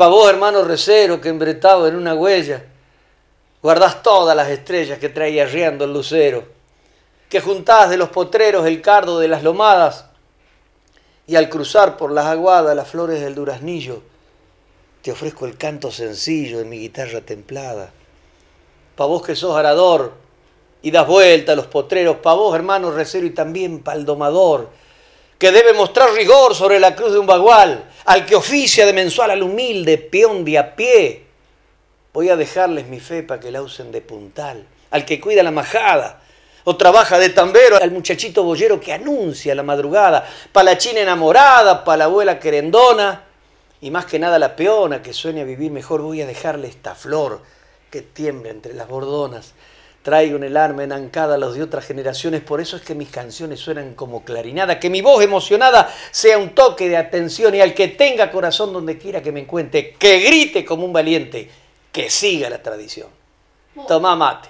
para vos, hermano recero, que embretado en una huella, guardás todas las estrellas que traía riendo el lucero, que juntás de los potreros el cardo de las lomadas, y al cruzar por las aguadas las flores del duraznillo, te ofrezco el canto sencillo de mi guitarra templada. Pa' vos que sos arador y das vuelta a los potreros, pa' vos, hermano recero, y también pa'l domador, que debe mostrar rigor sobre la cruz de un bagual, al que oficia de mensual al humilde peón de a pie. Voy a dejarles mi fe para que la usen de puntal, al que cuida la majada, o trabaja de tambero, al muchachito boyero que anuncia la madrugada, pa' la china enamorada, pa' la abuela querendona, y más que nada la peona que sueña vivir mejor, voy a dejarle esta flor que tiembla entre las bordonas. Traigo en el arma enancada a los de otras generaciones, por eso es que mis canciones suenan como clarinada, que mi voz emocionada sea un toque de atención y al que tenga corazón donde quiera que me encuentre, que grite como un valiente, que siga la tradición. Toma mate.